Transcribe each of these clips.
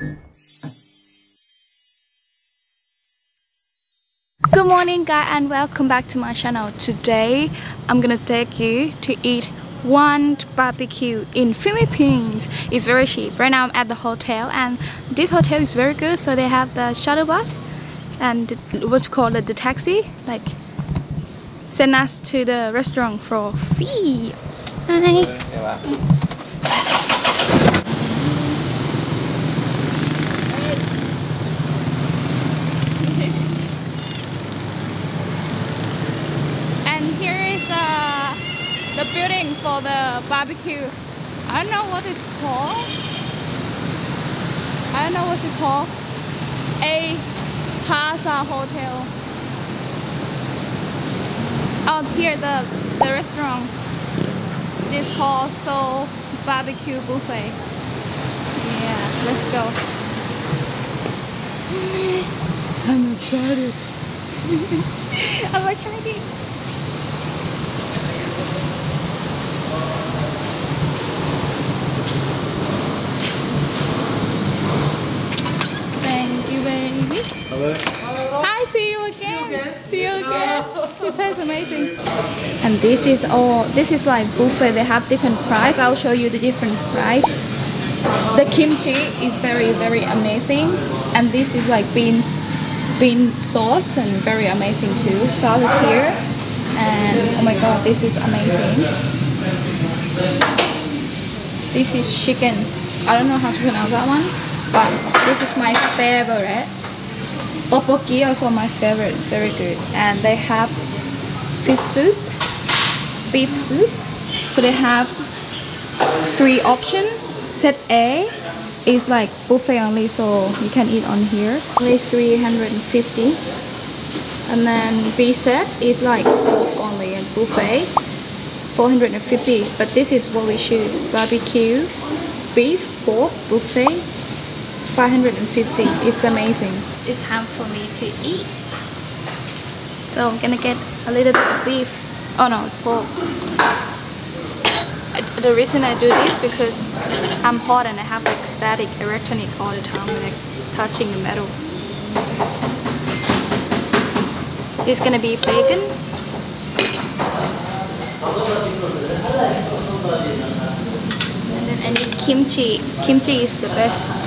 Good morning guys and welcome back to my channel. Today I'm gonna take you to eat one barbecue in Philippines. It's very cheap. Right now I'm at the hotel and this hotel is very good so they have the shuttle bus and what's called the, the taxi like send us to the restaurant for free. Mm-hmm. Hi. and here is uh, the building for the barbecue. I don't know what it's called. I don't know what it's called. A Plaza Hotel. Out here, the the restaurant is called Seoul Barbecue Buffet. Yeah, let's go. I'm excited. I'm excited. Thank you, baby. Hi, see you again. See you again. It tastes amazing. And this is all. This is like buffet. They have different price. I'll show you the different price. The kimchi is very very amazing, and this is like bean bean sauce and very amazing too. Salad here, and oh my god, this is amazing. This is chicken. I don't know how to pronounce that one, but this is my favorite. Tteokbokki also my favorite, very good. And they have fish soup, beef soup. So they have three options. Set A is like buffet only, so you can eat on here. Only 350. And then B set is like pork only and buffet. 450 but this is what we choose barbecue beef pork buffet 550 it's amazing it's time for me to eat. So I'm gonna get a little bit of beef. Oh no it's pork. I- the reason I do this because I'm hot and I have like static electronic all the time when I'm touching the metal. This is gonna be bacon. And then I need kimchi. Kimchi is the best.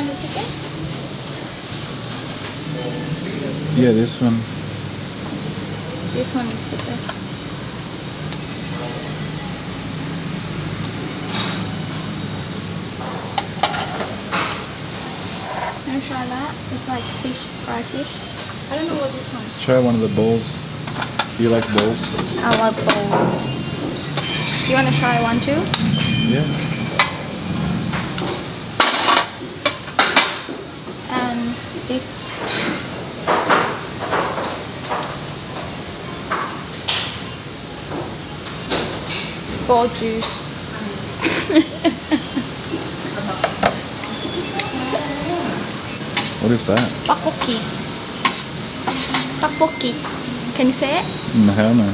Want the chicken? Yeah, this one. This one is the best. Can I try that? It's like fish, fried fish. I don't know what this one. Try one of the bowls. Do you like bowls? I love bowls. You want to try one too? Yeah. This. Ball juice. What is that? Tteokbokki. Tteokbokki. Can you say it? Mm, hell no.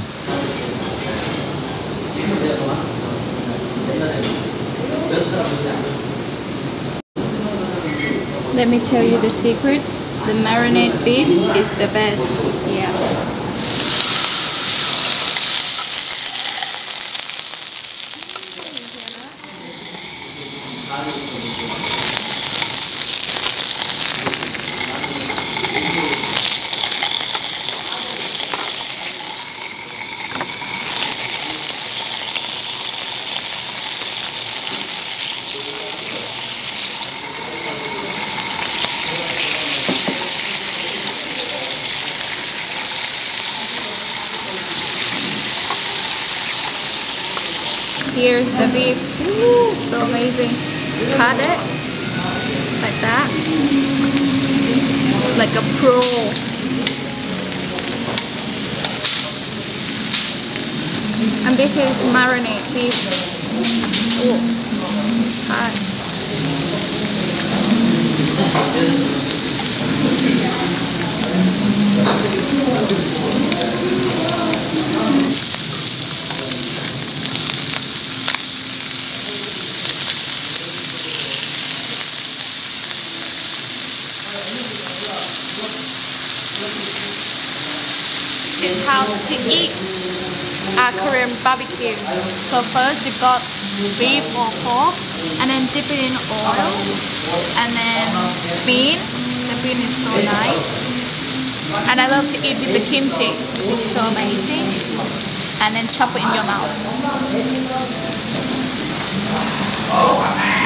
Let me tell you the secret. The marinade beef is the best. the beef. So amazing. Cut it like that. Like a pro. And this is marinate beef. Ooh, hot. Is how to eat a Korean barbecue. So first you got beef or pork and then dip it in oil and then bean. The bean is so nice. And I love to eat with the kimchi. It's so amazing. And then chop it in your mouth.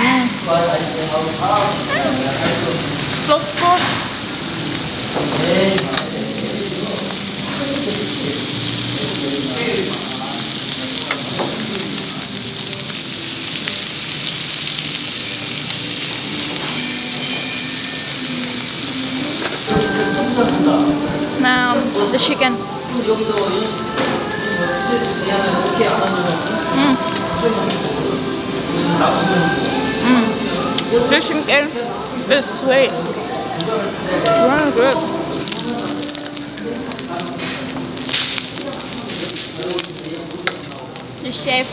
Mm. Looks good. Now the chicken. Mm. Mm. This chicken is sweet. Very good. The chef,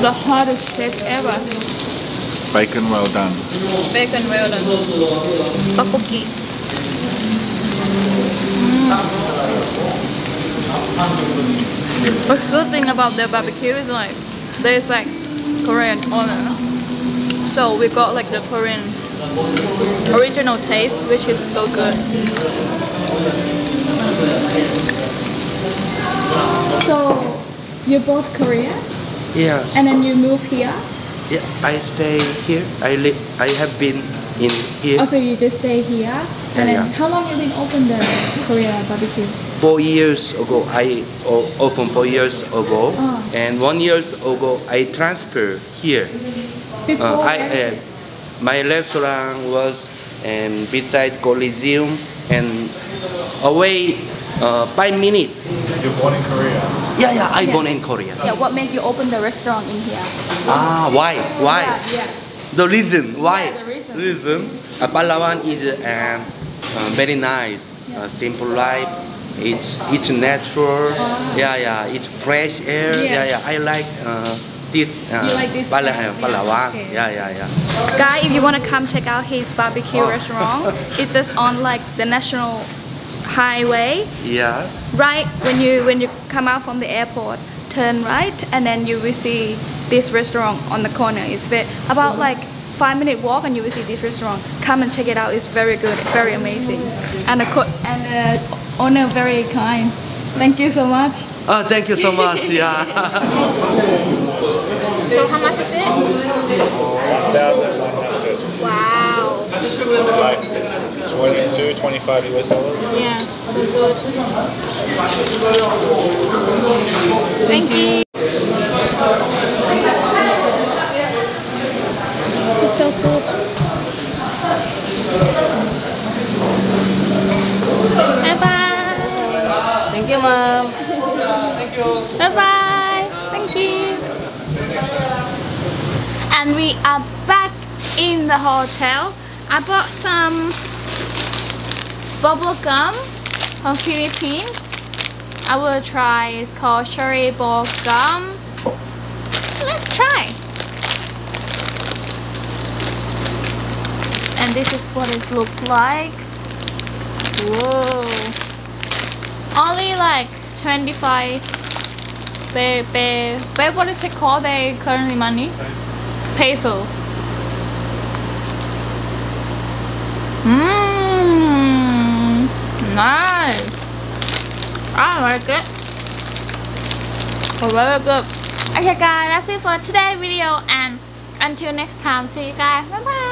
the hardest chef ever. Bacon well done. Bacon well done. Tteokbokki. Mm. What's good thing about the barbecue is like there's like Korean owner. So we got like the Korean original taste which is so good. So you're both Korean Yes. and then you move here? Yeah, I stay here. I live. I have been in here Also you just stay here? And then Yeah, how long you been open the Korea barbecue? four years ago. I opened four years ago, Oh. and one years ago I transferred here. Before Uh, I uh, my restaurant was um, beside Coliseum and away uh, five minutes. You're born in Korea. Yeah, yeah. I Yeah. born in Korea. Yeah, what made you open the restaurant in here? Ah, why? Why? Yeah, yeah. The reason why? Yeah, the reason. reason. Uh, Palawan is uh, uh, very nice, uh, simple life. It's it's natural. Yeah, yeah. It's fresh air. Ah. Yeah. Yeah, yeah. I like uh, this. Uh, You like this Pala- kind? uh, Palawan. Okay. Yeah, yeah, yeah. Guy, if you want to come check out his barbecue Oh. restaurant, it's just on like the national highway. Yeah. Right when you when you come out from the airport, turn right, and then you will see this restaurant on the corner. It's very, about mm-hmm. like five minute walk, and you will see this restaurant. Come and check it out. It's very good, very amazing, and the co- and the owner very kind. Thank you so much. Oh, thank you so much. Yeah. So how much is it? 1,100. Wow. Like 22, 25 US dollars. Yeah, so good. Thank you. It's so good. Bye bye. Thank you, ma'am. Bye bye. Thank you. And we are back in the hotel. I bought some bubble gum from Philippines. I will try. It's called cherry ball gum. Let's try. And this is what it looked like. Whoa. Only like 25 pe, pe, pe, what is it called? They currently money? Pesos. Mmm. Nice. I like it. Very good. Okay guys, that's it for today's video and until next time, see you guys. Bye bye.